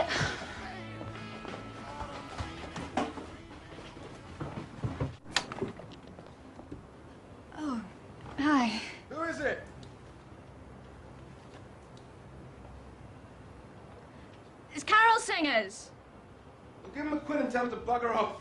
it. Oh, hi. Who is it? It's Carol Singers. Well, give him a quid and tell him to bugger off.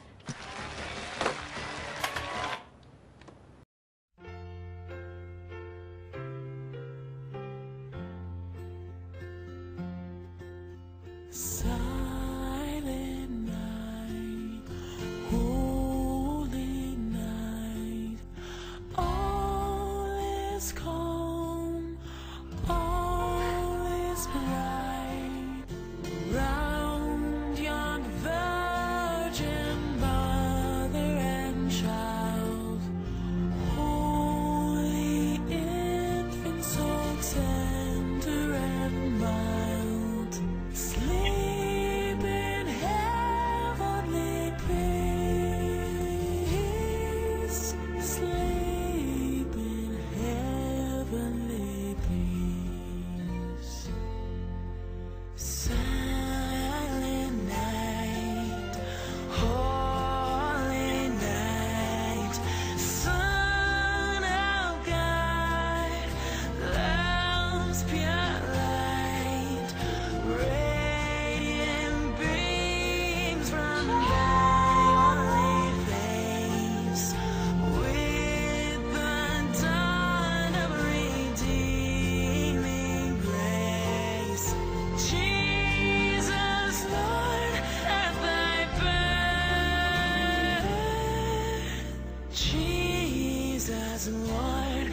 Calm, all is bright. Jesus, Lord.